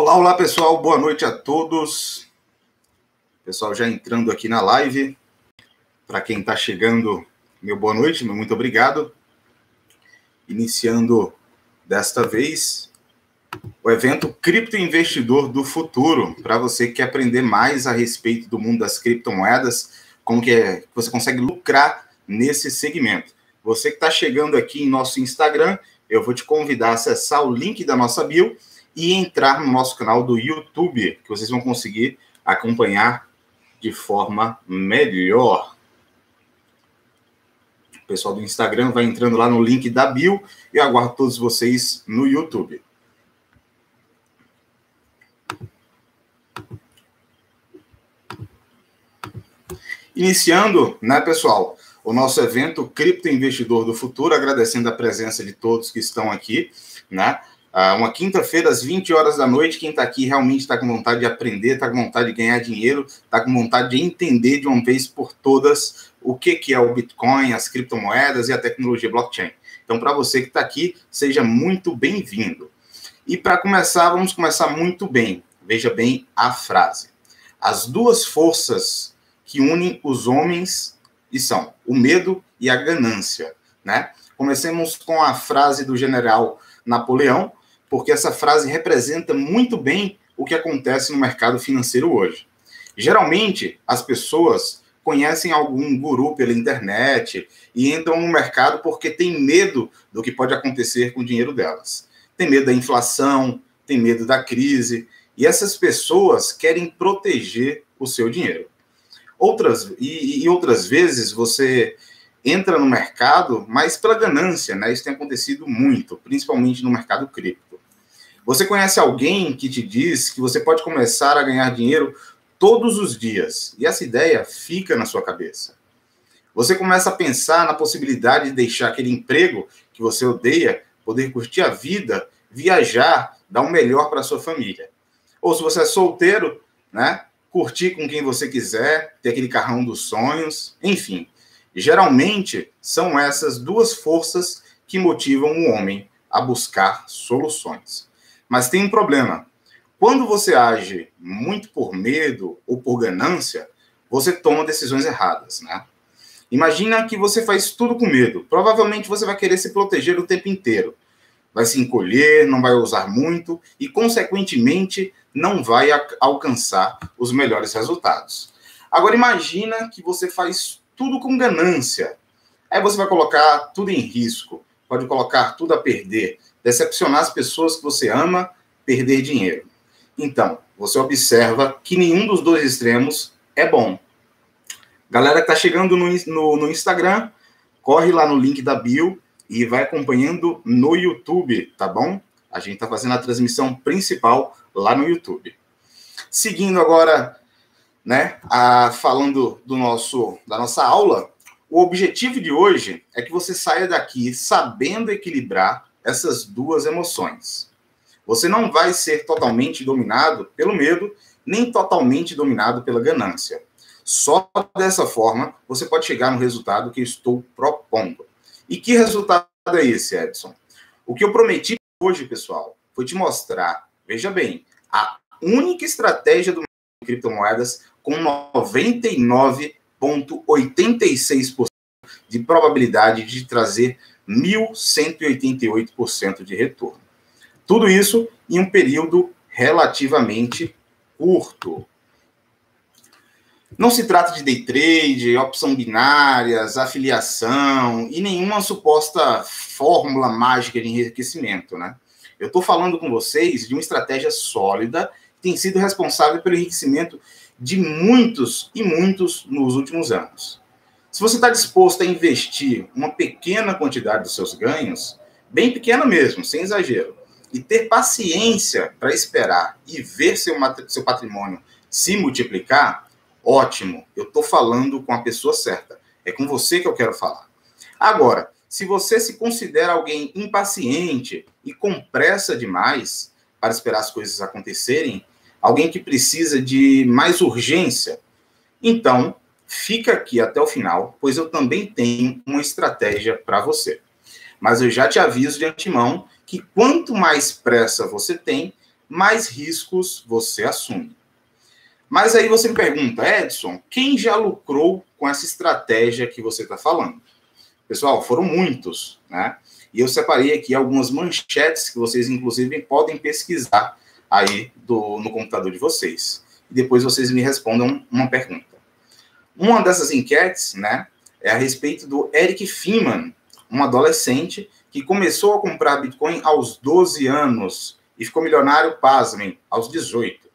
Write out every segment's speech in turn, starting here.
Olá, olá pessoal, boa noite a todos. Pessoal, já entrando aqui na live. Para quem está chegando, meu boa noite, meu muito obrigado. Iniciando desta vez o evento Cripto Investidor do Futuro, para você que quer aprender mais a respeito do mundo das criptomoedas, como que é, você consegue lucrar nesse segmento. Você que está chegando aqui em nosso Instagram, eu vou te convidar a acessar o link da nossa bio e entrar no nosso canal do YouTube, que vocês vão conseguir acompanhar de forma melhor. O pessoal do Instagram vai entrando lá no link da bio e aguardo todos vocês no YouTube. Iniciando, né, pessoal, o nosso evento Cripto Investidor do Futuro, agradecendo a presença de todos que estão aqui, né? Ah, uma quinta-feira, às 20 horas da noite, quem está aqui realmente está com vontade de aprender, está com vontade de ganhar dinheiro, está com vontade de entender de uma vez por todas o que, que é o Bitcoin, as criptomoedas e a tecnologia blockchain. Então, para você que está aqui, seja muito bem-vindo. E para começar, vamos começar muito bem. Veja bem a frase. As duas forças que unem os homens e são o medo e a ganância, né? Comecemos com a frase do general Napoleão, porque essa frase representa muito bem o que acontece no mercado financeiro hoje. Geralmente, as pessoas conhecem algum guru pela internet e entram no mercado porque tem medo do que pode acontecer com o dinheiro delas. Tem medo da inflação, tem medo da crise, e essas pessoas querem proteger o seu dinheiro. Outras e, e outras vezes você entra no mercado, mas pela ganância, né? Isso tem acontecido muito, principalmente no mercado cripto. Você conhece alguém que te diz que você pode começar a ganhar dinheiro todos os dias e essa ideia fica na sua cabeça. Você começa a pensar na possibilidade de deixar aquele emprego que você odeia, poder curtir a vida, viajar, dar o um melhor para sua família. Ou se você é solteiro, né? Curtir com quem você quiser, ter aquele carrão dos sonhos, enfim. Geralmente são essas duas forças que motivam o homem a buscar soluções. Mas tem um problema. Quando você age muito por medo ou por ganância, você toma decisões erradas, né? Imagina que você faz tudo com medo. Provavelmente você vai querer se proteger o tempo inteiro. Vai se encolher, não vai usar muito e, consequentemente, não vai alcançar os melhores resultados. Agora imagina que você faz tudo com ganância. Aí você vai colocar tudo em risco, pode colocar tudo a perder, decepcionar as pessoas que você ama, perder dinheiro. Então, você observa que nenhum dos dois extremos é bom. Galera que está chegando no, no, no, Instagram, corre lá no link da bio e vai acompanhando no YouTube, tá bom? A gente está fazendo a transmissão principal lá no YouTube. Seguindo agora, né, a, falando do nosso da nossa aula, o objetivo de hoje é que você saia daqui sabendo equilibrar essas duas emoções. Você não vai ser totalmente dominado pelo medo, nem totalmente dominado pela ganância. Só dessa forma você pode chegar no resultado que eu estou propondo. E que resultado é esse, Edson? O que eu prometi hoje, pessoal, foi te mostrar, veja bem, a única estratégia do criptomoedas com 99,86% de probabilidade de trazer 1.188% de retorno. Tudo isso em um período relativamente curto. Não se trata de day trade, opção binárias, afiliação e nenhuma suposta fórmula mágica de enriquecimento, né? Eu estou falando com vocês de uma estratégia sólida que tem sido responsável pelo enriquecimento de muitos e muitos nos últimos anos. Se você está disposto a investir uma pequena quantidade dos seus ganhos, bem pequena mesmo, sem exagero, e ter paciência para esperar e ver seu, seu patrimônio se multiplicar, ótimo, eu estou falando com a pessoa certa. É com você que eu quero falar. Agora, se você se considera alguém impaciente e com pressa demais para esperar as coisas acontecerem, alguém que precisa de mais urgência, então fica aqui até o final, pois eu também tenho uma estratégia para você. Mas eu já te aviso de antemão que quanto mais pressa você tem, mais riscos você assume. Mas aí você me pergunta, Edson, quem já lucrou com essa estratégia que você está falando? Pessoal, foram muitos, né? E eu separei aqui algumas manchetes que vocês, inclusive, podem pesquisar aí do, no computador de vocês. E depois vocês me respondam uma pergunta. Uma dessas enquetes, né, é a respeito do Eric Feynman, um adolescente que começou a comprar Bitcoin aos 12 anos e ficou milionário, pasmem, aos 18.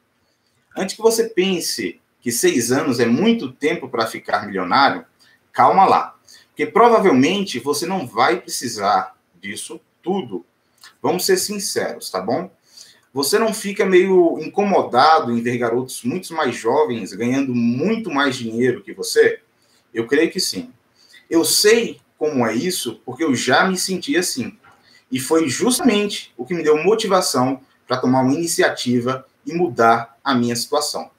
Antes que você pense que seis anos é muito tempo para ficar milionário, calma lá. Porque provavelmente você não vai precisar disso tudo. Vamos ser sinceros, tá bom? Você não fica meio incomodado em ver garotos muito mais jovens ganhando muito mais dinheiro que você? Eu creio que sim. Eu sei como é isso porque eu já me senti assim. E foi justamente o que me deu motivação para tomar uma iniciativa e mudar a minha situação.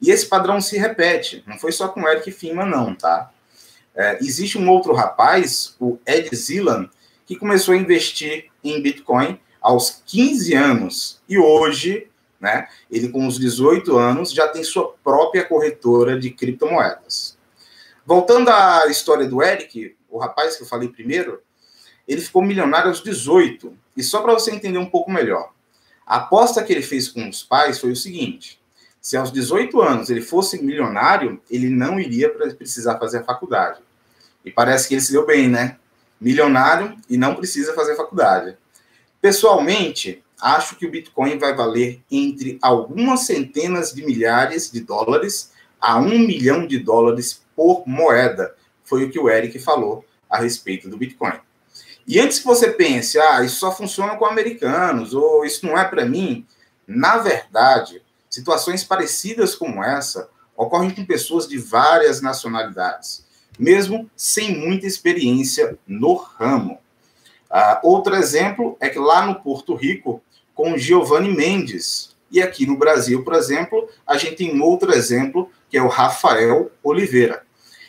E esse padrão se repete, não foi só com o Eric Feynman, não, tá? É, existe um outro rapaz, o Ed Zillan, que começou a investir em Bitcoin aos 15 anos. E hoje, né, ele com os 18 anos já tem sua própria corretora de criptomoedas. Voltando à história do Eric, o rapaz que eu falei primeiro, ele ficou milionário aos 18. E só para você entender um pouco melhor, a aposta que ele fez com os pais foi o seguinte: se aos 18 anos ele fosse milionário, ele não iria precisar fazer a faculdade. E parece que ele se deu bem, né? Milionário e não precisa fazer faculdade. Pessoalmente, acho que o Bitcoin vai valer entre algumas centenas de milhares de dólares a um milhão de dólares por moeda. Foi o que o Eric falou a respeito do Bitcoin. E antes que você pense, ah, isso só funciona com americanos, ou isso não é para mim, na verdade, situações parecidas como essa ocorrem com pessoas de várias nacionalidades, mesmo sem muita experiência no ramo. Uh, outro exemplo é que lá no Porto Rico, com Giovanni Mendes, e aqui no Brasil, por exemplo, a gente tem um outro exemplo, que é o Rafael Oliveira.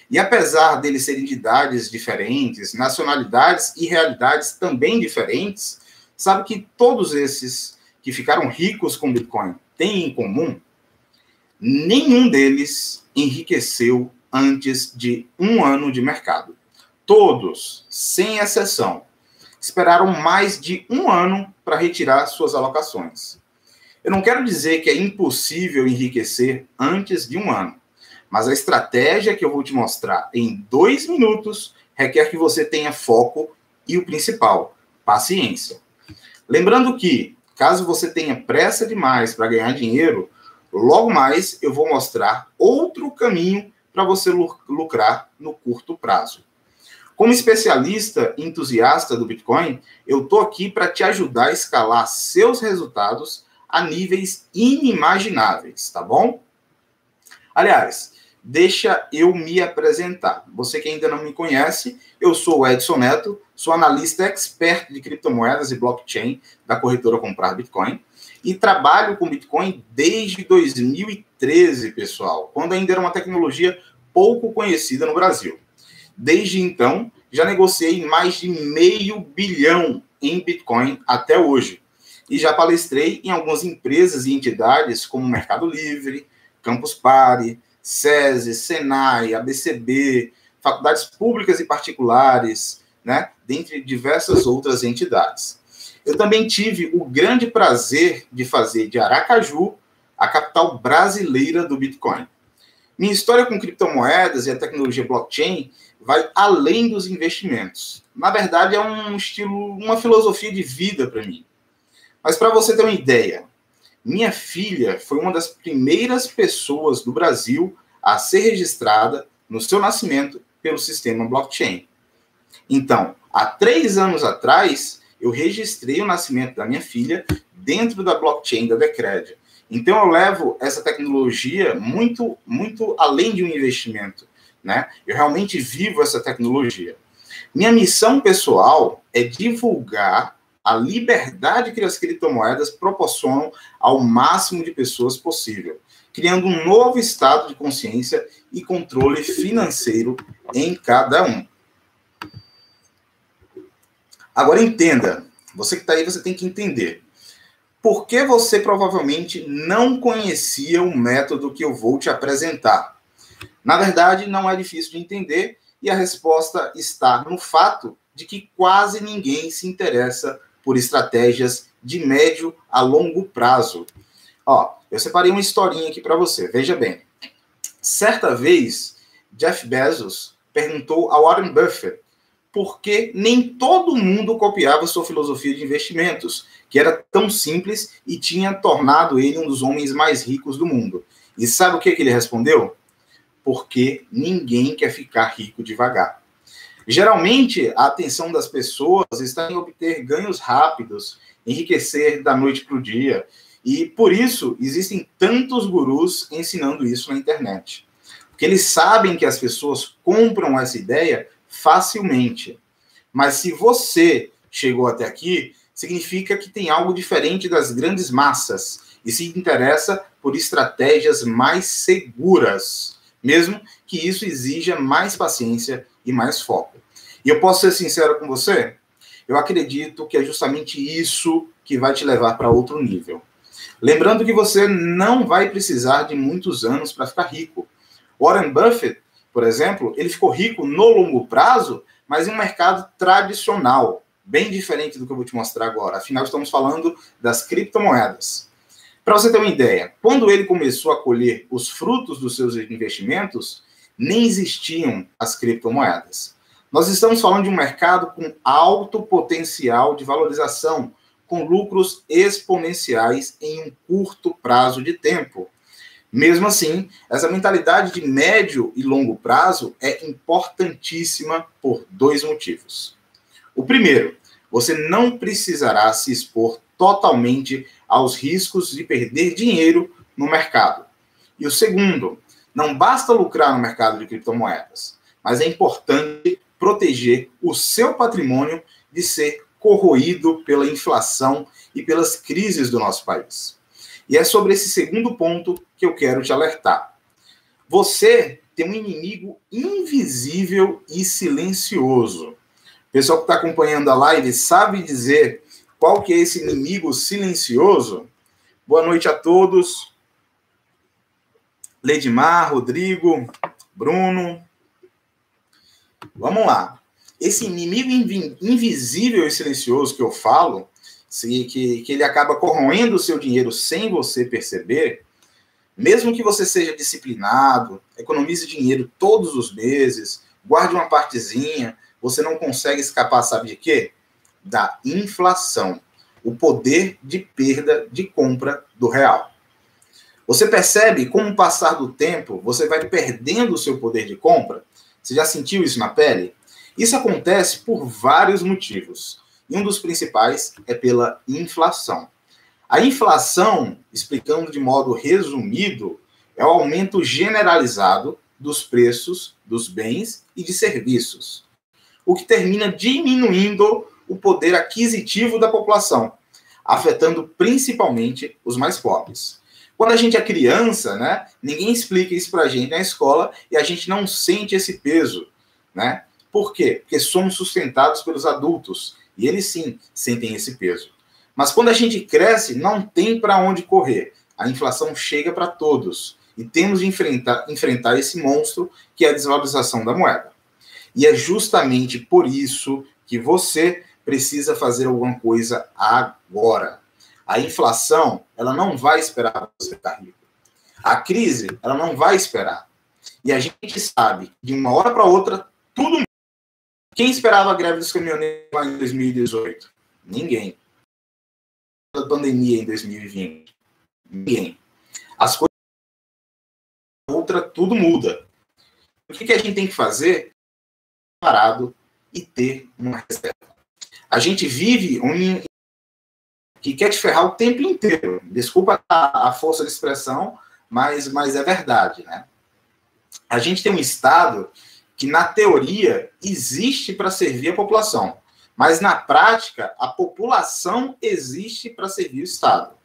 E apesar deles serem de idades diferentes, nacionalidades e realidades também diferentes, sabe que todos esses que ficaram ricos com Bitcoin têm em comum? Nenhum deles enriqueceu antes de um ano de mercado. Todos, sem exceção, esperaram mais de um ano para retirar suas alocações. Eu não quero dizer que é impossível enriquecer antes de um ano, mas a estratégia que eu vou te mostrar em dois minutos requer que você tenha foco e o principal, paciência. Lembrando que, caso você tenha pressa demais para ganhar dinheiro, logo mais eu vou mostrar outro caminho para você lucrar no curto prazo. Como especialista entusiasta do Bitcoin, eu estou aqui para te ajudar a escalar seus resultados a níveis inimagináveis, tá bom? Aliás, deixa eu me apresentar. Você que ainda não me conhece, eu sou o Edson Neto, sou analista expert de criptomoedas e blockchain da corretora Comprar Bitcoin e trabalho com Bitcoin desde 2013, pessoal, quando ainda era uma tecnologia pouco conhecida no Brasil. Desde então, já negociei mais de meio bilhão em Bitcoin até hoje. E já palestrei em algumas empresas e entidades como Mercado Livre, Campus Party, SESI, Senai, ABCB, faculdades públicas e particulares, né, dentre diversas outras entidades. Eu também tive o grande prazer de fazer de Aracaju a capital brasileira do Bitcoin. Minha história com criptomoedas e a tecnologia blockchain vai além dos investimentos. Na verdade, é um estilo, uma filosofia de vida para mim. Mas para você ter uma ideia, minha filha foi uma das primeiras pessoas do Brasil a ser registrada no seu nascimento pelo sistema blockchain. Então, há três anos atrás, eu registrei o nascimento da minha filha dentro da blockchain da Decred. Então, eu levo essa tecnologia muito, muito além de um investimento né? Eu realmente vivo essa tecnologia. Minha missão pessoal é divulgar a liberdade que as criptomoedas proporcionam ao máximo de pessoas possível, criando um novo estado de consciência e controle financeiro em cada um. Agora entenda, você que está aí, você tem que entender. Porque você provavelmente não conhecia o método que eu vou te apresentar. Na verdade, não é difícil de entender e a resposta está no fato de que quase ninguém se interessa por estratégias de médio a longo prazo. Ó, eu separei uma historinha aqui para você. Veja bem. Certa vez, Jeff Bezos perguntou a Warren Buffett por que nem todo mundo copiava sua filosofia de investimentos, que era tão simples e tinha tornado ele um dos homens mais ricos do mundo. E sabe o que, que ele respondeu? Porque ninguém quer ficar rico devagar. Geralmente, a atenção das pessoas está em obter ganhos rápidos, enriquecer da noite para o dia. E por isso existem tantos gurus ensinando isso na internet. Porque eles sabem que as pessoas compram essa ideia facilmente. Mas se você chegou até aqui, significa que tem algo diferente das grandes massas e se interessa por estratégias mais seguras, mesmo que isso exija mais paciência e mais foco. E eu posso ser sincero com você? Eu acredito que é justamente isso que vai te levar para outro nível. Lembrando que você não vai precisar de muitos anos para ficar rico. Warren Buffett por exemplo, ele ficou rico no longo prazo, mas em um mercado tradicional, bem diferente do que eu vou te mostrar agora. Afinal, estamos falando das criptomoedas. Para você ter uma ideia, quando ele começou a colher os frutos dos seus investimentos, nem existiam as criptomoedas. Nós estamos falando de um mercado com alto potencial de valorização, com lucros exponenciais em um curto prazo de tempo. Mesmo assim, essa mentalidade de médio e longo prazo é importantíssima por dois motivos. O primeiro, você não precisará se expor totalmente aos riscos de perder dinheiro no mercado. E o segundo, não basta lucrar no mercado de criptomoedas, mas é importante proteger o seu patrimônio de ser corroído pela inflação e pelas crises do nosso país. E é sobre esse segundo ponto que eu quero te alertar. Você tem um inimigo invisível e silencioso. O pessoal que está acompanhando a live sabe dizer qual que é esse inimigo silencioso? Boa noite a todos. Ledmar, Rodrigo, Bruno. Vamos lá. Esse inimigo invisível e silencioso que eu falo se, que, que ele acaba corroendo o seu dinheiro sem você perceber, mesmo que você seja disciplinado, economize dinheiro todos os meses, guarde uma partezinha, você não consegue escapar, sabe de quê? Da inflação, o poder de perda de compra do real. Você percebe com o passar do tempo, você vai perdendo o seu poder de compra? Você já sentiu isso na pele? Isso acontece por vários motivos. E um dos principais é pela inflação. A inflação, explicando de modo resumido, é o aumento generalizado dos preços dos bens e de serviços, o que termina diminuindo o poder aquisitivo da população, afetando principalmente os mais pobres. Quando a gente é criança, né, ninguém explica isso para a gente na escola e a gente não sente esse peso, né? Por quê? Porque somos sustentados pelos adultos e eles sim sentem esse peso. Mas quando a gente cresce, não tem para onde correr. A inflação chega para todos e temos de enfrentar, enfrentar esse monstro que é a desvalorização da moeda. E é justamente por isso que você precisa fazer alguma coisa agora. A inflação, ela não vai esperar você ficar rico. A crise, ela não vai esperar. E a gente sabe de uma hora para outra tudo quem esperava a greve dos caminhoneiros lá em 2018? Ninguém. A pandemia em 2020? Ninguém. As coisas. Outra, tudo muda. O que, que a gente tem que fazer? Parado e ter uma reserva. A gente vive um que quer te ferrar o tempo inteiro. Desculpa a, a força de expressão, mas, mas é verdade, né? A gente tem um Estado que na teoria existe para servir a população, mas na prática a população existe para servir o Estado.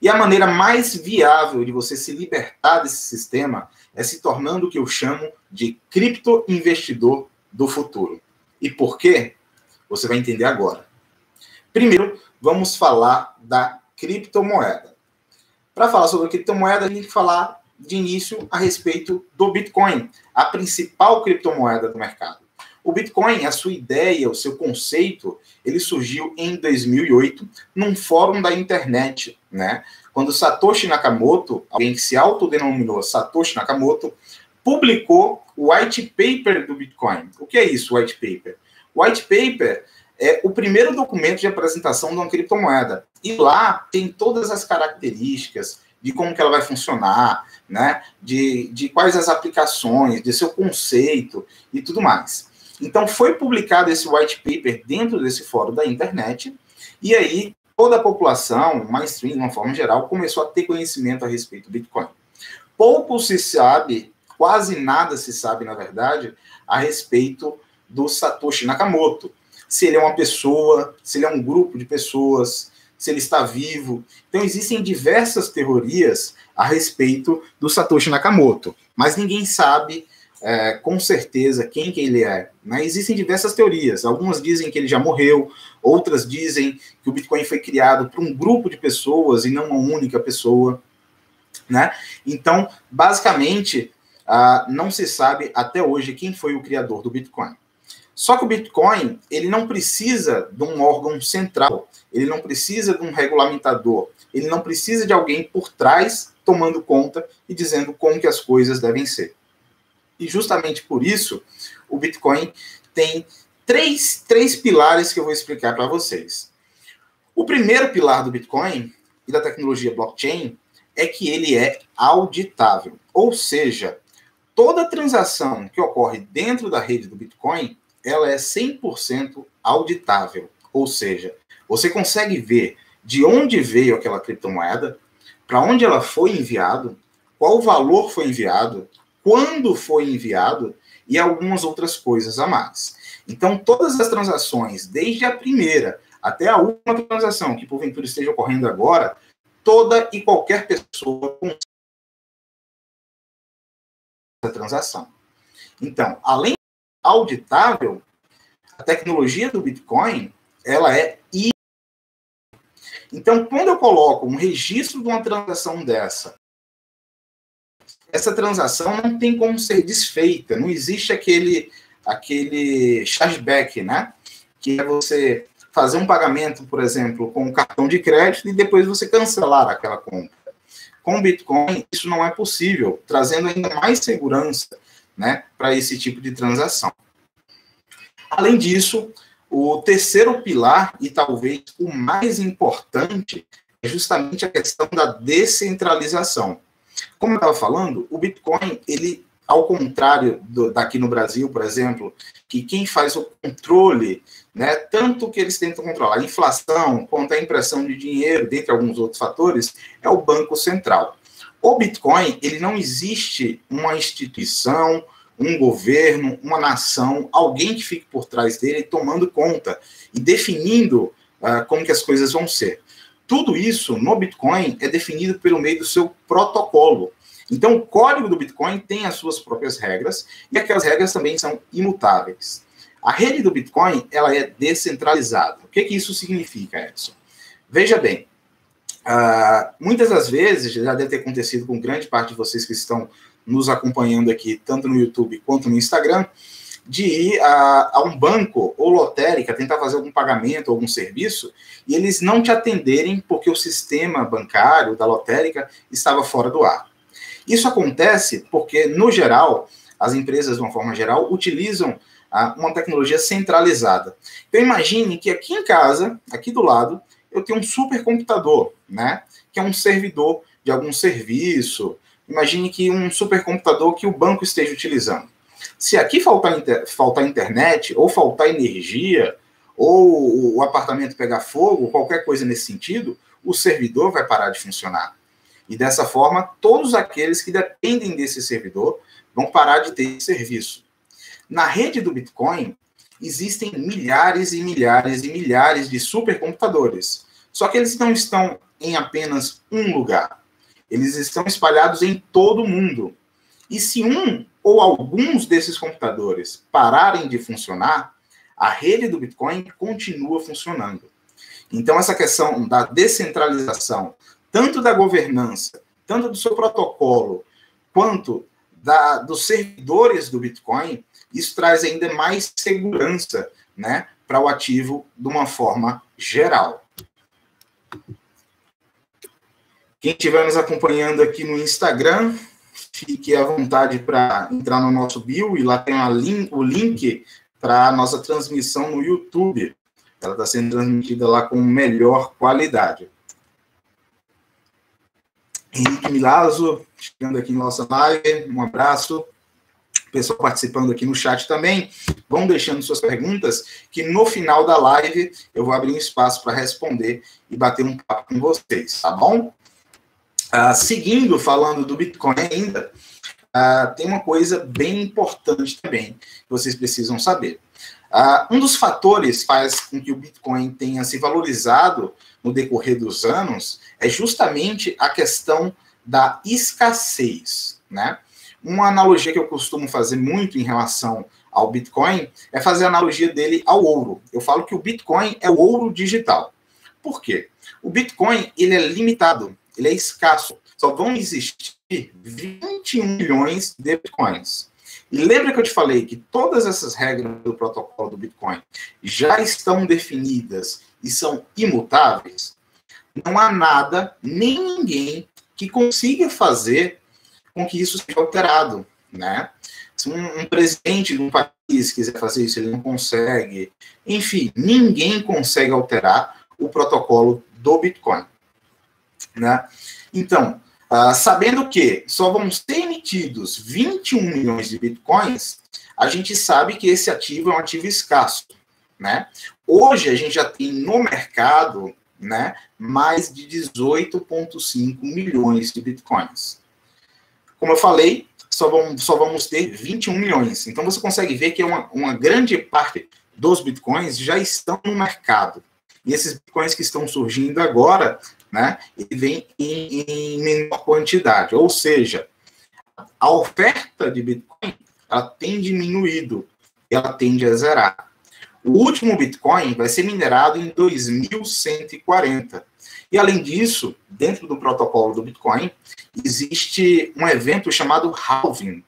E a maneira mais viável de você se libertar desse sistema é se tornando o que eu chamo de criptoinvestidor do futuro. E por quê? Você vai entender agora. Primeiro, vamos falar da criptomoeda. Para falar sobre criptomoeda, a gente tem que falar de início a respeito do Bitcoin, a principal criptomoeda do mercado. O Bitcoin, a sua ideia, o seu conceito, ele surgiu em 2008 num fórum da internet, né? Quando Satoshi Nakamoto, alguém que se autodenominou Satoshi Nakamoto, publicou o white paper do Bitcoin. O que é isso, white paper? White paper é o primeiro documento de apresentação de uma criptomoeda. E lá tem todas as características de como que ela vai funcionar, né? De, de quais as aplicações, de seu conceito e tudo mais. Então foi publicado esse white paper dentro desse fórum da internet, e aí toda a população, mainstream, de uma forma geral, começou a ter conhecimento a respeito do Bitcoin. Pouco se sabe, quase nada se sabe, na verdade, a respeito do Satoshi Nakamoto. Se ele é uma pessoa, se ele é um grupo de pessoas, se ele está vivo. Então, existem diversas teorias a respeito do Satoshi Nakamoto, mas ninguém sabe é, com certeza quem que ele é. Né? Existem diversas teorias. Algumas dizem que ele já morreu, outras dizem que o Bitcoin foi criado por um grupo de pessoas e não uma única pessoa. Né? Então, basicamente, ah, não se sabe até hoje quem foi o criador do Bitcoin. Só que o Bitcoin ele não precisa de um órgão central, ele não precisa de um regulamentador, ele não precisa de alguém por trás tomando conta e dizendo como que as coisas devem ser. E justamente por isso, o Bitcoin tem três, três pilares que eu vou explicar para vocês. O primeiro pilar do Bitcoin e da tecnologia blockchain é que ele é auditável. Ou seja, toda transação que ocorre dentro da rede do Bitcoin, ela é 100% auditável. Ou seja, você consegue ver de onde veio aquela criptomoeda, para onde ela foi enviado, qual valor foi enviado, quando foi enviado e algumas outras coisas a mais. Então, todas as transações, desde a primeira até a última transação que porventura esteja ocorrendo agora, toda e qualquer pessoa consegue essa transação. Então, além auditável, a tecnologia do Bitcoin, ela é então, quando eu coloco um registro de uma transação dessa essa transação não tem como ser desfeita, não existe aquele, aquele chargeback, né? Que é você fazer um pagamento, por exemplo, com um cartão de crédito e depois você cancelar aquela compra. Com Bitcoin, isso não é possível, trazendo ainda mais segurança né, para esse tipo de transação. Além disso, o terceiro pilar, e talvez o mais importante, é justamente a questão da descentralização. Como eu estava falando, o Bitcoin, ele, ao contrário do, daqui no Brasil, por exemplo, que quem faz o controle, né, tanto que eles tentam controlar a inflação quanto a impressão de dinheiro, dentre alguns outros fatores, é o Banco Central. O Bitcoin, ele não existe uma instituição, um governo, uma nação, alguém que fique por trás dele tomando conta e definindo uh, como que as coisas vão ser. Tudo isso no Bitcoin é definido pelo meio do seu protocolo. Então, o código do Bitcoin tem as suas próprias regras e aquelas regras também são imutáveis. A rede do Bitcoin ela é descentralizada. O que, que isso significa, Edson? Veja bem, uh, muitas das vezes, já deve ter acontecido com grande parte de vocês que estão nos acompanhando aqui, tanto no YouTube quanto no Instagram, de ir a, a, um banco ou lotérica tentar fazer algum pagamento, algum serviço, e eles não te atenderem porque o sistema bancário da lotérica estava fora do ar. Isso acontece porque, no geral, as empresas, de uma forma geral, utilizam ah, uma tecnologia centralizada. Então, imagine que aqui em casa, aqui do lado, eu tenho um supercomputador, né? Que é um servidor de algum serviço. Imagine que um supercomputador que o banco esteja utilizando. Se aqui faltar, inter, faltar internet, ou faltar energia, ou o apartamento pegar fogo, qualquer coisa nesse sentido, o servidor vai parar de funcionar. E dessa forma, todos aqueles que dependem desse servidor vão parar de ter serviço. Na rede do Bitcoin, existem milhares e milhares e milhares de supercomputadores. Só que eles não estão em apenas um lugar. Eles estão espalhados em todo o mundo. E se um ou alguns desses computadores pararem de funcionar, a rede do Bitcoin continua funcionando. Então, essa questão da descentralização, tanto da governança, tanto do seu protocolo, quanto da, dos servidores do Bitcoin, isso traz ainda mais segurança né, para o ativo de uma forma geral. Quem estiver nos acompanhando aqui no Instagram, fique à vontade para entrar no nosso bio e lá tem link, o link para a nossa transmissão no YouTube. Ela está sendo transmitida lá com melhor qualidade. Henrique Milazzo, chegando aqui em nossa live, um abraço. Pessoal participando aqui no chat também, vão deixando suas perguntas, que no final da live eu vou abrir um espaço para responder e bater um papo com vocês, tá bom? Uh, seguindo, falando do Bitcoin ainda, uh, tem uma coisa bem importante também que vocês precisam saber. Uh, um dos fatores faz com que o Bitcoin tenha se valorizado no decorrer dos anos é justamente a questão da escassez, né? Uma analogia que eu costumo fazer muito em relação ao Bitcoin é fazer a analogia dele ao ouro. Eu falo que o Bitcoin é o ouro digital. Por quê? O Bitcoin ele é limitado ele é escasso. Só vão existir 21 milhões de bitcoins. E lembra que eu te falei que todas essas regras do protocolo do Bitcoin já estão definidas e são imutáveis? Não há nada, nem ninguém que consiga fazer com que isso seja alterado, né? Se um, um presidente de um país quiser fazer isso, ele não consegue. Enfim, ninguém consegue alterar o protocolo do Bitcoin. Né? Então, uh, sabendo que só vão ser emitidos 21 milhões de bitcoins, a gente sabe que esse ativo é um ativo escasso. Né? Hoje a gente já tem no mercado né, mais de 18,5 milhões de bitcoins. Como eu falei, só vamos, só vamos ter 21 milhões. Então você consegue ver que uma, uma grande parte dos bitcoins já estão no mercado. E esses bitcoins que estão surgindo agora né? Vem em, em menor quantidade, ou seja, a oferta de Bitcoin ela tem diminuído, ela tende a zerar. O último Bitcoin vai ser minerado em 2140. E além disso, dentro do protocolo do Bitcoin, existe um evento chamado halving.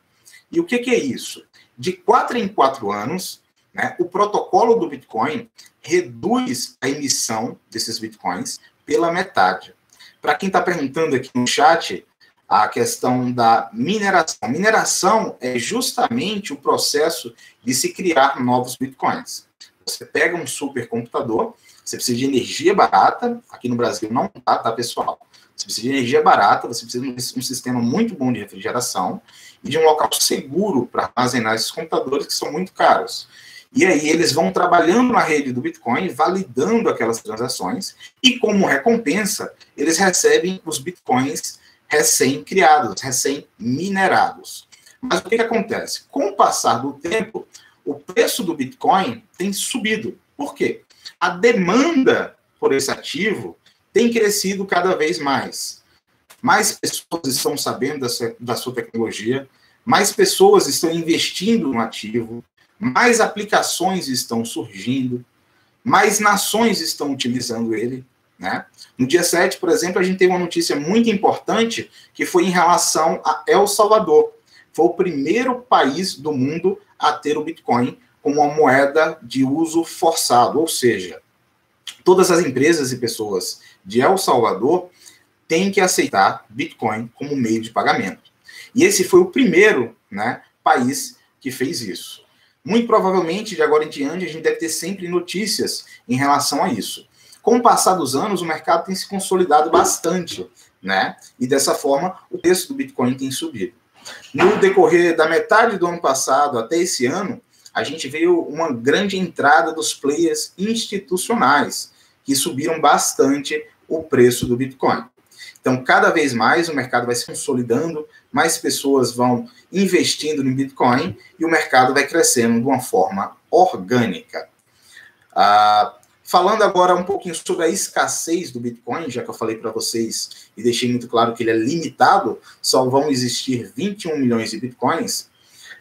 E o que, que é isso? De quatro em quatro anos, né, o protocolo do Bitcoin reduz a emissão desses Bitcoins pela metade. Para quem está perguntando aqui no chat, a questão da mineração. Mineração é justamente o processo de se criar novos bitcoins. Você pega um supercomputador, você precisa de energia barata, aqui no Brasil não tá, tá, pessoal? Você precisa de energia barata, você precisa de um sistema muito bom de refrigeração e de um local seguro para armazenar esses computadores que são muito caros. E aí eles vão trabalhando na rede do Bitcoin, validando aquelas transações, e como recompensa, eles recebem os Bitcoins recém-criados, recém-minerados. Mas o que, que acontece? Com o passar do tempo, o preço do Bitcoin tem subido. Por quê? A demanda por esse ativo tem crescido cada vez mais. Mais pessoas estão sabendo da sua, tecnologia, mais pessoas estão investindo no ativo, mais aplicações estão surgindo, mais nações estão utilizando ele. Né? No dia 7, por exemplo, a gente teve uma notícia muito importante que foi em relação a El Salvador. Foi o primeiro país do mundo a ter o Bitcoin como uma moeda de uso forçado, ou seja, todas as empresas e pessoas de El Salvador têm que aceitar Bitcoin como meio de pagamento. E esse foi o primeiro né, país que fez isso. Muito provavelmente, de agora em diante, a gente deve ter sempre notícias em relação a isso. Com o passar dos anos, o mercado tem se consolidado bastante, né? E dessa forma, o preço do Bitcoin tem subido. No decorrer da metade do ano passado até esse ano, a gente veio uma grande entrada dos players institucionais, que subiram bastante o preço do Bitcoin. Então, cada vez mais o mercado vai se consolidando, mais pessoas vão investindo no Bitcoin e o mercado vai crescendo de uma forma orgânica. Ah, falando agora um pouquinho sobre a escassez do Bitcoin, já que eu falei para vocês e deixei muito claro que ele é limitado, só vão existir 21 milhões de Bitcoins,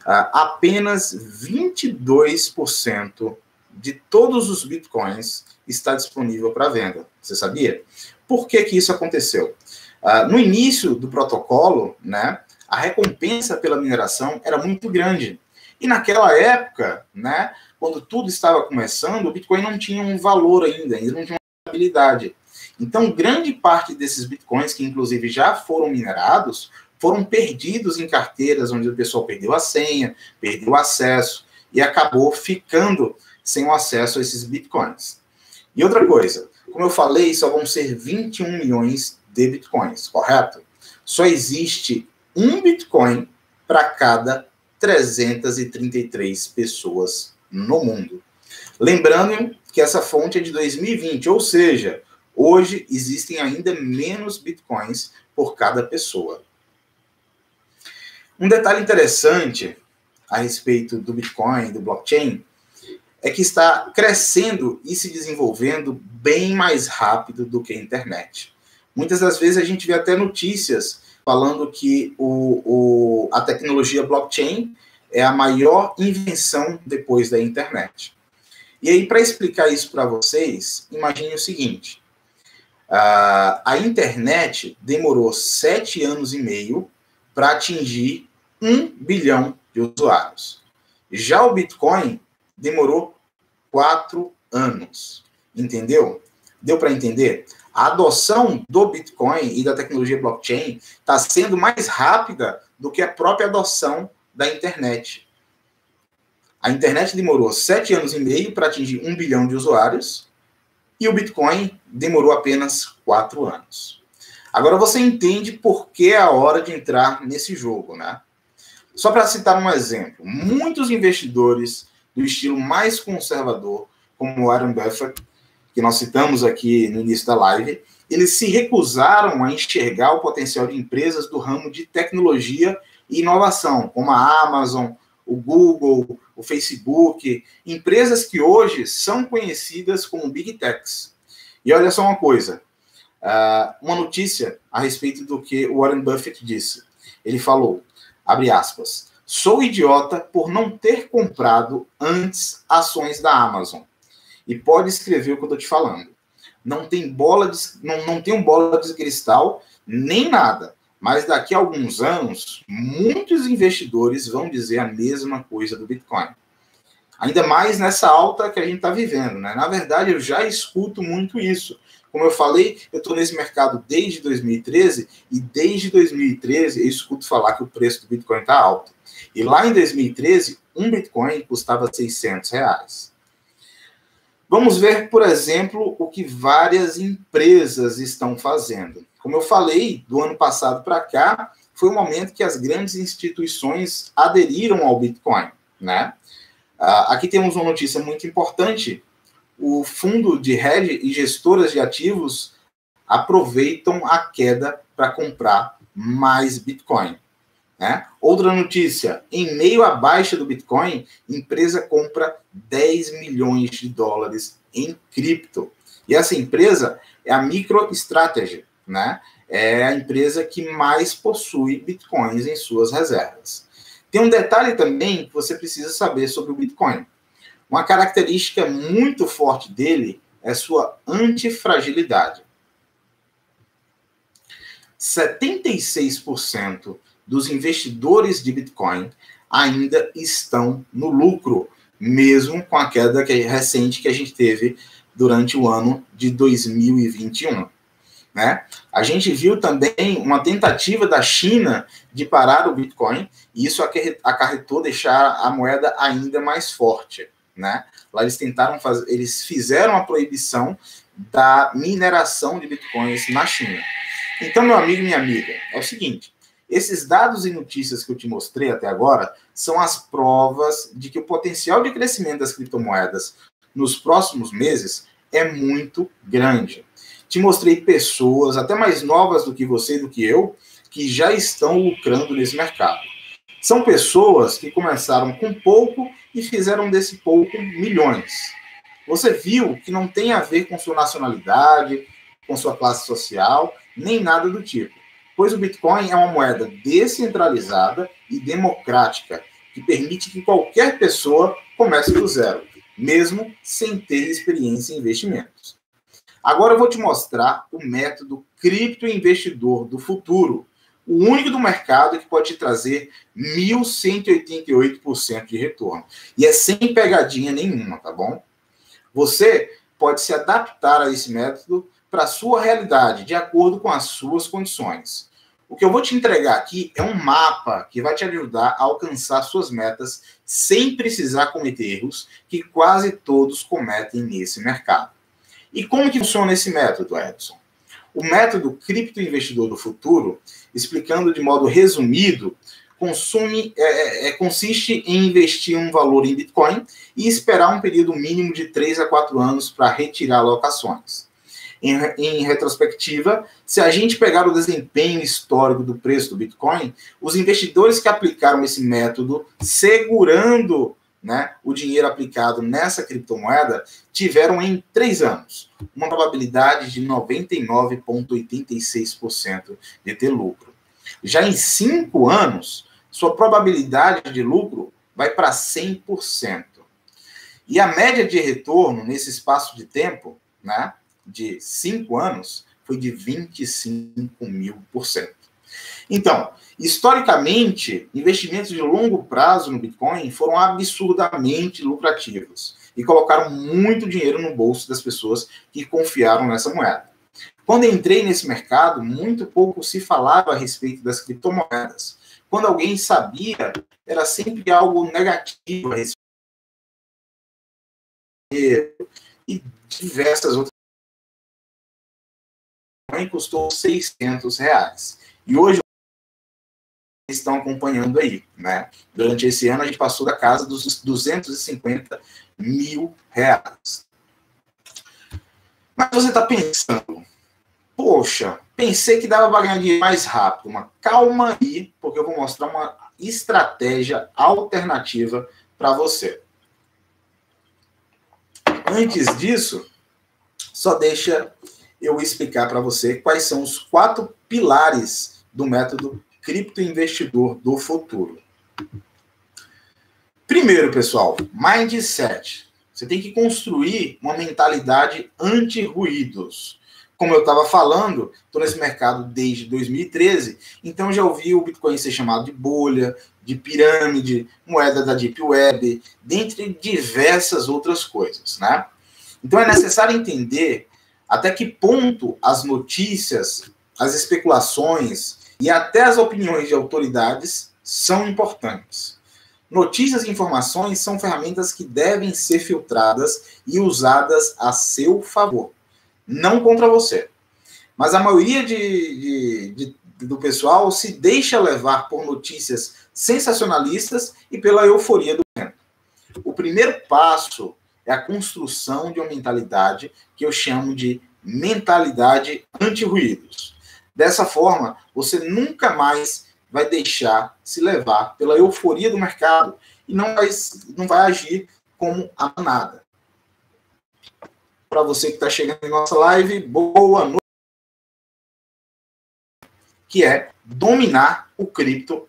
apenas 22% de todos os bitcoins está disponível para venda. Você sabia? Por que, que isso aconteceu? Uh, no início do protocolo, né, a recompensa pela mineração era muito grande. E naquela época, né, quando tudo estava começando, o Bitcoin não tinha um valor ainda, ainda não tinha uma habilidade. Então, grande parte desses Bitcoins, que inclusive já foram minerados, foram perdidos em carteiras onde o pessoal perdeu a senha, perdeu o acesso e acabou ficando sem o acesso a esses Bitcoins. E outra coisa, como eu falei, só vão ser 21 milhões de Bitcoins, correto? Só existe um Bitcoin para cada 333 pessoas no mundo. Lembrando que essa fonte é de 2020, ou seja, hoje existem ainda menos Bitcoins por cada pessoa. Um detalhe interessante a respeito do Bitcoin, do blockchain, é que está crescendo e se desenvolvendo bem mais rápido do que a internet. Muitas das vezes a gente vê até notícias falando que o, o, a tecnologia blockchain é a maior invenção depois da internet. E aí, para explicar isso para vocês, imagine o seguinte: uh, a internet demorou sete anos e meio para atingir um bilhão de usuários. Já o Bitcoin demorou quatro anos. Entendeu? Deu para entender? A adoção do Bitcoin e da tecnologia blockchain está sendo mais rápida do que a própria adoção da internet. A internet demorou sete anos e meio para atingir um bilhão de usuários e o Bitcoin demorou apenas quatro anos. Agora você entende por que é a hora de entrar nesse jogo, né? Só para citar um exemplo, muitos investidores do estilo mais conservador, como Warren Buffett, que nós citamos aqui no início da live, eles se recusaram a enxergar o potencial de empresas do ramo de tecnologia e inovação, como a Amazon, o Google, o Facebook, empresas que hoje são conhecidas como Big Techs. E olha só uma coisa, uh, uma notícia a respeito do que o Warren Buffett disse. Ele falou: abre aspas, sou idiota por não ter comprado antes ações da Amazon. E pode escrever o que eu estou te falando. Não tem bola de, não, não tem um bola de cristal, nem nada. Mas daqui a alguns anos, muitos investidores vão dizer a mesma coisa do Bitcoin. Ainda mais nessa alta que a gente está vivendo, né? Na verdade, eu já escuto muito isso. Como eu falei, eu estou nesse mercado desde 2013 e desde 2013 eu escuto falar que o preço do Bitcoin está alto. E lá em 2013, um Bitcoin custava 600 reais. Vamos ver, por exemplo, o que várias empresas estão fazendo. Como eu falei, do ano passado para cá, foi o momento que as grandes instituições aderiram ao Bitcoin, né? Uh, aqui temos uma notícia muito importante o fundo de hedge e gestoras de ativos aproveitam a queda para comprar mais Bitcoin. Né? Outra notícia: em meio à baixa do Bitcoin, empresa compra 10 milhões de dólares em cripto. E essa empresa é a MicroStrategy, né? É a empresa que mais possui bitcoins em suas reservas. Tem um detalhe também que você precisa saber sobre o Bitcoin. Uma característica muito forte dele é sua antifragilidade. 76% dos investidores de Bitcoin ainda estão no lucro, mesmo com a queda que, recente que a gente teve durante o ano de 2021. Né? A gente viu também uma tentativa da China de parar o Bitcoin, e isso acarretou deixar a moeda ainda mais forte né? Lá eles tentaram fazer, eles fizeram a proibição da mineração de bitcoins na China. Então, meu amigo e minha amiga, é o seguinte: esses dados e notícias que eu te mostrei até agora são as provas de que o potencial de crescimento das criptomoedas nos próximos meses é muito grande. Te mostrei pessoas, até mais novas do que você e do que eu, que já estão lucrando nesse mercado. São pessoas que começaram com pouco e fizeram desse pouco milhões. Você viu que não tem a ver com sua nacionalidade, com sua classe social, nem nada do tipo. Pois o Bitcoin é uma moeda descentralizada e democrática, que permite que qualquer pessoa comece do zero. mesmo sem ter experiência em investimentos. Agora eu vou te mostrar o método criptoinvestidor do futuro, o único do mercado que pode trazer 1.188% de retorno. E é sem pegadinha nenhuma, tá bom? Você pode se adaptar a esse método para a sua realidade, de acordo com as suas condições. O que eu vou te entregar aqui é um mapa que vai te ajudar a alcançar suas metas sem precisar cometer erros que quase todos cometem nesse mercado. E como que funciona esse método, Edson? O método cripto investidor do futuro, explicando de modo resumido, consome, é, é, é, consiste em investir um valor em Bitcoin e esperar um período mínimo de 3 a 4 anos para retirar alocações. Em, em, retrospectiva, se a gente pegar o desempenho histórico do preço do Bitcoin, os investidores que aplicaram esse método, segurando né, o dinheiro aplicado nessa criptomoeda tiveram em três anos uma probabilidade de 99,86% de ter lucro. Já em cinco anos, sua probabilidade de lucro vai para 100%. E a média de retorno nesse espaço de tempo, né, de cinco anos, foi de 25 mil por cento. Então, historicamente, investimentos de longo prazo no Bitcoin foram absurdamente lucrativos e colocaram muito dinheiro no bolso das pessoas que confiaram nessa moeda. Quando entrei nesse mercado, muito pouco se falava a respeito das criptomoedas. Quando alguém sabia, era sempre algo negativo a respeito e diversas outras custou 600 reais. E hoje estão acompanhando aí, né? Durante esse ano a gente passou da casa dos 250 mil reais. Mas você está pensando, poxa, pensei que dava para ganhar dinheiro mais rápido. Uma calma aí, porque eu vou mostrar uma estratégia alternativa para você. Antes disso, só deixa eu explicar para você quais são os quatro pilares do método criptoinvestidor do futuro. Primeiro, pessoal, mindset. Você tem que construir uma mentalidade anti-ruídos. Como eu estava falando, estou nesse mercado desde 2013, então já ouvi o Bitcoin ser chamado de bolha, de pirâmide, moeda da Deep Web, dentre diversas outras coisas, né? Então é necessário entender até que ponto as notícias, as especulações e até as opiniões de autoridades são importantes. Notícias e informações são ferramentas que devem ser filtradas e usadas a seu favor, não contra você. Mas a maioria de, de, de, do pessoal se deixa levar por notícias sensacionalistas e pela euforia do momento. O primeiro passo é a construção de uma mentalidade que eu chamo de mentalidade anti-ruídos. Dessa forma, você nunca mais vai deixar se levar pela euforia do mercado e não vai, não vai agir como a manada. Para você que está chegando em nossa live, boa noite. Que é dominar o cripto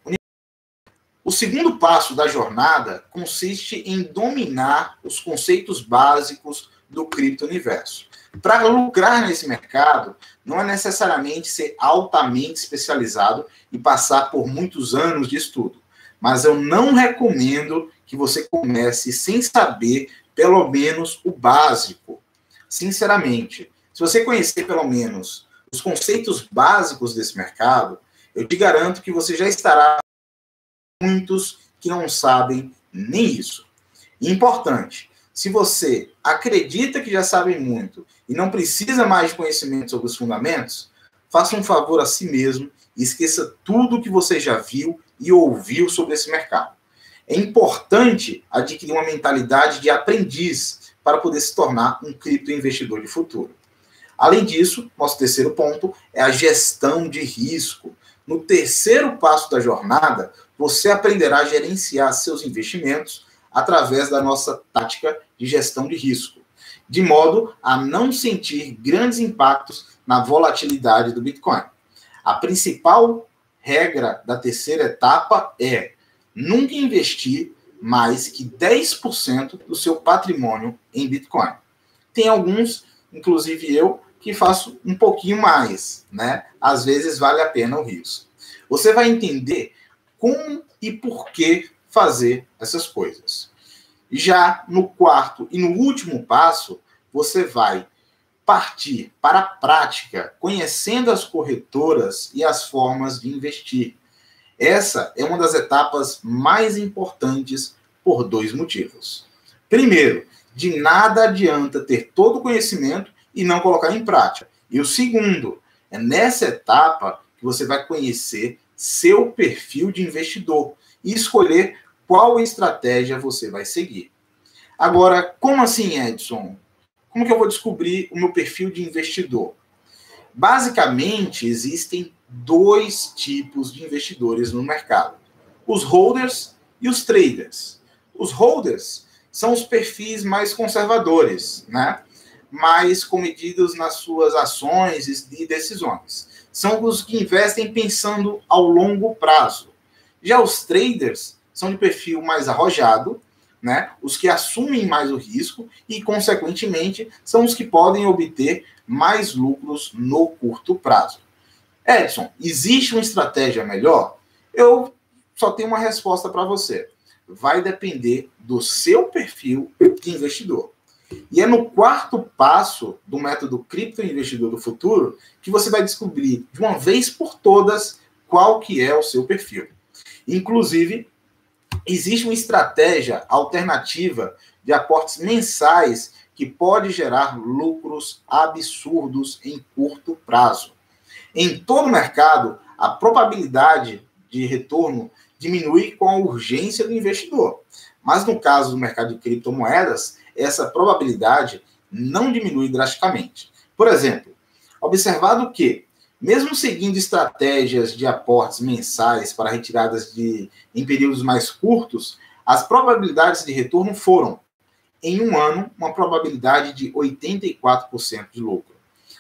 o segundo passo da jornada consiste em dominar os conceitos básicos do cripto universo. Para lucrar nesse mercado, não é necessariamente ser altamente especializado e passar por muitos anos de estudo. Mas eu não recomendo que você comece sem saber pelo menos o básico. Sinceramente, se você conhecer pelo menos os conceitos básicos desse mercado, eu te garanto que você já estará muitos que não sabem nem isso. E importante, se você acredita que já sabe muito e não precisa mais de conhecimento sobre os fundamentos, faça um favor a si mesmo e esqueça tudo que você já viu e ouviu sobre esse mercado. É importante adquirir uma mentalidade de aprendiz para poder se tornar um criptoinvestidor de futuro. Além disso, nosso terceiro ponto é a gestão de risco. No terceiro passo da jornada, você aprenderá a gerenciar seus investimentos através da nossa tática de gestão de risco, de modo a não sentir grandes impactos na volatilidade do Bitcoin. A principal regra da terceira etapa é nunca investir mais que 10% do seu patrimônio em Bitcoin. Tem alguns, inclusive eu, que faço um pouquinho mais, né? Às vezes vale a pena o risco. Você vai entender como e por que fazer essas coisas. Já no quarto e no último passo, você vai partir para a prática, conhecendo as corretoras e as formas de investir. Essa é uma das etapas mais importantes por dois motivos. Primeiro, de nada adianta ter todo o conhecimento e não colocar em prática. E o segundo, é nessa etapa que você vai conhecer seu perfil de investidor e escolher qual estratégia você vai seguir. Agora, como assim, Edson? Como que eu vou descobrir o meu perfil de investidor? Basicamente, existem dois tipos de investidores no mercado: os holders e os traders. Os holders são os perfis mais conservadores, né? mais comedidos nas suas ações e decisões. São os que investem pensando ao longo prazo. Já os traders são de perfil mais arrojado, né? Os que assumem mais o risco e, consequentemente, são os que podem obter mais lucros no curto prazo. Edson, existe uma estratégia melhor? Eu só tenho uma resposta para você. Vai depender do seu perfil de investidor. E é no quarto passo do método cripto investidor do futuro que você vai descobrir de uma vez por todas qual que é o seu perfil. Inclusive, existe uma estratégia alternativa de aportes mensais que pode gerar lucros absurdos em curto prazo. Em todo o mercado, a probabilidade de retorno diminui com a urgência do investidor. Mas no caso do mercado de criptomoedas, essa probabilidade não diminui drasticamente. Por exemplo, observado que, mesmo seguindo estratégias de aportes mensais para retiradas de, em períodos mais curtos, as probabilidades de retorno foram, em um ano, uma probabilidade de 84% de lucro.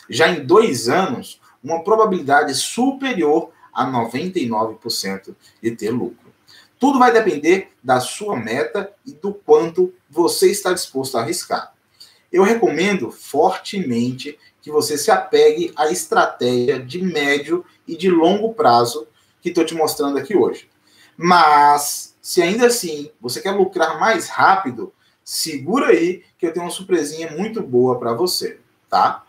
Já em dois anos, uma probabilidade superior a 99% de ter lucro. Tudo vai depender da sua meta e do quanto você está disposto a arriscar. Eu recomendo fortemente que você se apegue à estratégia de médio e de longo prazo que estou te mostrando aqui hoje. Mas, se ainda assim você quer lucrar mais rápido, segura aí que eu tenho uma surpresinha muito boa para você, tá?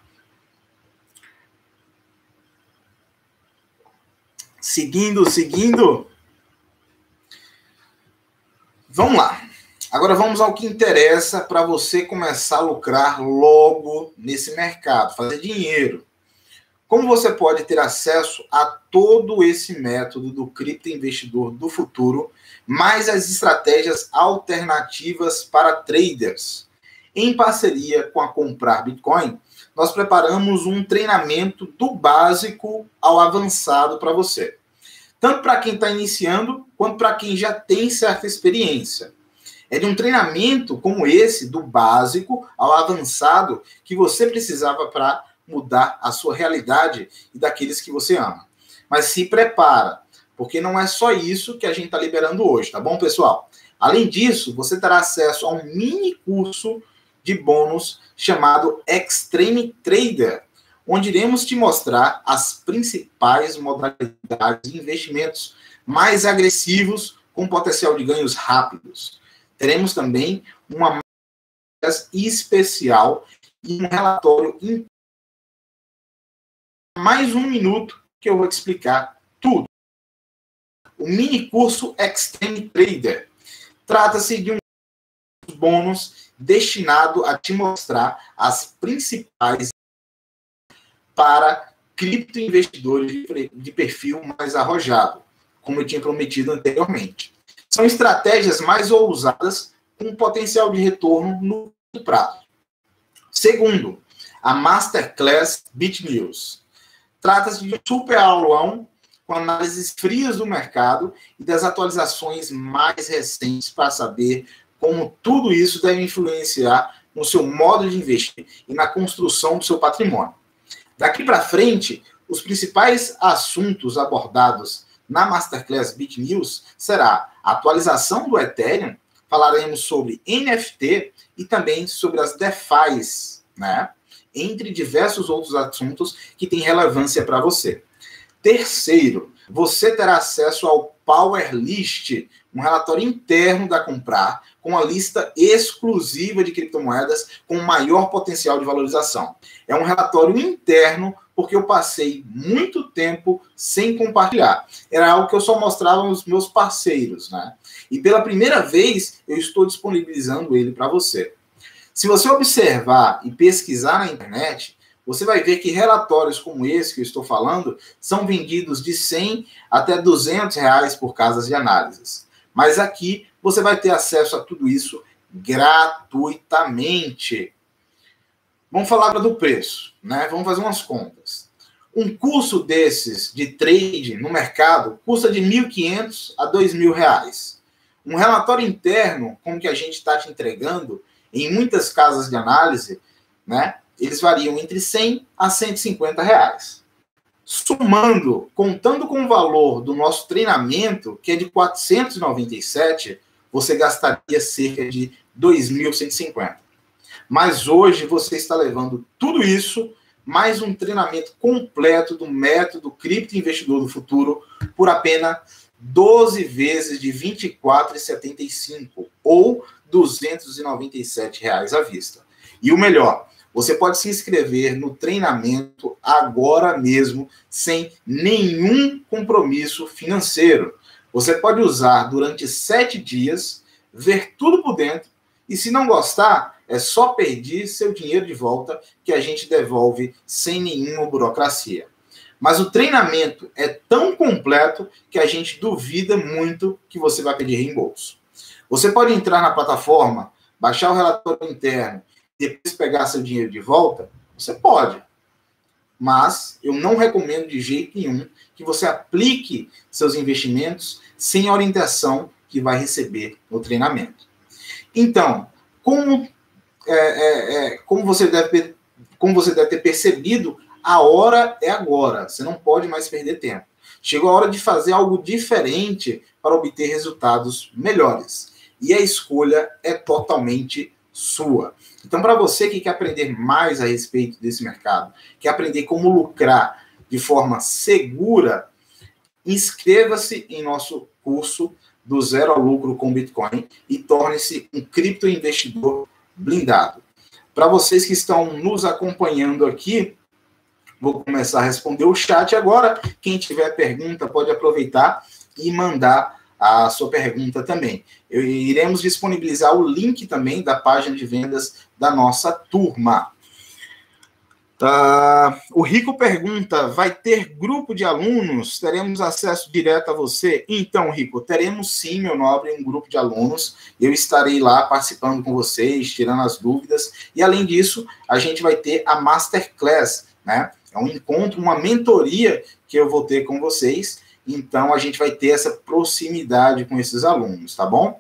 Seguindo, seguindo. Vamos lá. Agora vamos ao que interessa para você começar a lucrar logo nesse mercado, fazer dinheiro. Como você pode ter acesso a todo esse método do cripto investidor do futuro, mais as estratégias alternativas para traders? Em parceria com a Comprar Bitcoin, nós preparamos um treinamento do básico ao avançado para você tanto para quem está iniciando, quanto para quem já tem certa experiência. É de um treinamento como esse, do básico ao avançado, que você precisava para mudar a sua realidade e daqueles que você ama. Mas se prepara, porque não é só isso que a gente está liberando hoje, tá bom, pessoal? Além disso, você terá acesso a um mini curso de bônus chamado Extreme Trader, onde iremos te mostrar as principais modalidades de investimentos mais agressivos com potencial de ganhos rápidos. Teremos também uma especial e um relatório em mais um minuto que eu vou te explicar tudo. O mini curso Extreme Trader trata-se de um bônus destinado a te mostrar as principais para criptoinvestidores de perfil mais arrojado, como eu tinha prometido anteriormente. São estratégias mais ousadas com potencial de retorno no prazo. Segundo, a Masterclass BitNews. Trata-se de um super aulão com análises frias do mercado e das atualizações mais recentes para saber como tudo isso deve influenciar no seu modo de investir e na construção do seu patrimônio. Daqui para frente, os principais assuntos abordados na Masterclass BitNews será a atualização do Ethereum, falaremos sobre NFT e também sobre as DeFi's, né? Entre diversos outros assuntos que têm relevância para você. Terceiro, você terá acesso ao Power List, um relatório interno da Comprar, com a lista exclusiva de criptomoedas com maior potencial de valorização. É um relatório interno porque eu passei muito tempo sem compartilhar. Era algo que eu só mostrava aos meus parceiros, né? E pela primeira vez eu estou disponibilizando ele para você. Se você observar e pesquisar na internet, você vai ver que relatórios como esse que eu estou falando são vendidos de 100 até 200 reais por casas de análises. Mas aqui você vai ter acesso a tudo isso gratuitamente. Vamos falar do preço, né? Vamos fazer umas contas. Um curso desses de trade no mercado custa de 1.500 a 2.000 reais. Um relatório interno, como que a gente está te entregando, em muitas casas de análise, né? Eles variam entre 100 a 150 reais. Somando, contando com o valor do nosso treinamento, que é de 497, você gastaria cerca de 2.150. Mas hoje você está levando tudo isso, mais um treinamento completo do método Cripto Investidor do Futuro, por apenas 12 vezes de R$ 24,75 ou 297 reais à vista. E o melhor, você pode se inscrever no treinamento agora mesmo, sem nenhum compromisso financeiro. Você pode usar durante sete dias, ver tudo por dentro, e se não gostar, é só pedir seu dinheiro de volta que a gente devolve sem nenhuma burocracia. Mas o treinamento é tão completo que a gente duvida muito que você vai pedir reembolso. Você pode entrar na plataforma, baixar o relatório interno e depois pegar seu dinheiro de volta? Você pode. Mas eu não recomendo de jeito nenhum que você aplique seus investimentos sem a orientação que vai receber no treinamento. Então, como é, é, é, como, você deve, como você deve ter percebido, a hora é agora. Você não pode mais perder tempo. Chegou a hora de fazer algo diferente para obter resultados melhores. E a escolha é totalmente sua. Então, para você que quer aprender mais a respeito desse mercado, quer aprender como lucrar de forma segura, inscreva-se em nosso curso do zero ao lucro com Bitcoin e torne-se um criptoinvestidor blindado. Para vocês que estão nos acompanhando aqui, vou começar a responder o chat agora. Quem tiver pergunta pode aproveitar e mandar a sua pergunta também. Eu, iremos disponibilizar o link também da página de vendas da nossa turma. Uh, o Rico pergunta: vai ter grupo de alunos? Teremos acesso direto a você? Então, Rico, teremos sim, meu nobre, um grupo de alunos. Eu estarei lá participando com vocês, tirando as dúvidas. E além disso, a gente vai ter a Masterclass, né? É um encontro, uma mentoria que eu vou ter com vocês. Então, a gente vai ter essa proximidade com esses alunos, tá bom?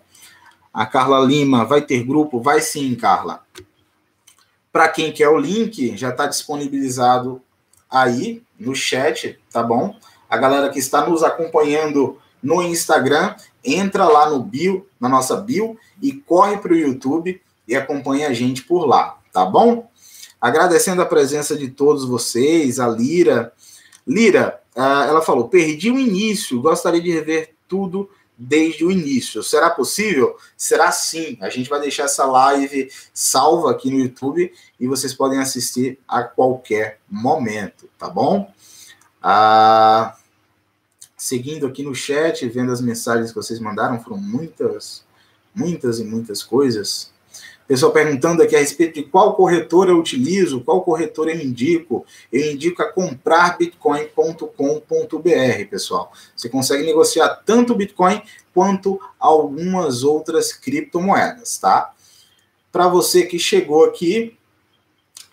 A Carla Lima vai ter grupo? Vai sim, Carla. Para quem quer o link, já está disponibilizado aí no chat, tá bom? A galera que está nos acompanhando no Instagram, entra lá no bio, na nossa bio, e corre para o YouTube e acompanha a gente por lá, tá bom? Agradecendo a presença de todos vocês, a Lira. Lira, ah, ela falou: perdi o início, gostaria de rever tudo desde o início. Será possível? Será sim. A gente vai deixar essa live salva aqui no YouTube e vocês podem assistir a qualquer momento, tá bom? Ah, seguindo aqui no chat, vendo as mensagens que vocês mandaram, foram muitas, muitas e muitas coisas. Pessoal perguntando aqui a respeito de qual corretor eu utilizo, qual corretor eu indico. Eu indico a comprarbitcoin.com.br, pessoal. Você consegue negociar tanto Bitcoin quanto algumas outras criptomoedas, tá? Para você que chegou aqui,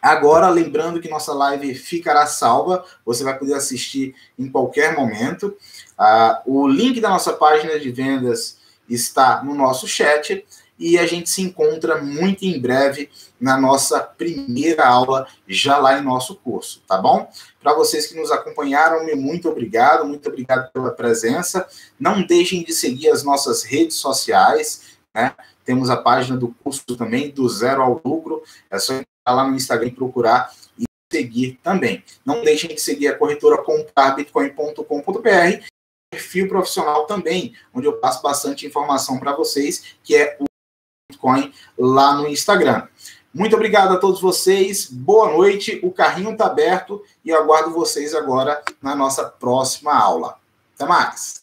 Agora, lembrando que nossa live ficará salva, você vai poder assistir em qualquer momento. Uh, o link da nossa página de vendas está no nosso chat e a gente se encontra muito em breve na nossa primeira aula, já lá em nosso curso, tá bom? Para vocês que nos acompanharam, muito obrigado, muito obrigado pela presença. Não deixem de seguir as nossas redes sociais, né? Temos a página do curso também, do zero ao lucro. É só entrar lá no Instagram e procurar e seguir também. Não deixem de seguir a corretora comprarbitcoin.com.br perfil profissional também, onde eu passo bastante informação para vocês, que é o Bitcoin lá no Instagram. Muito obrigado a todos vocês, boa noite, o carrinho está aberto e aguardo vocês agora na nossa próxima aula. Até mais!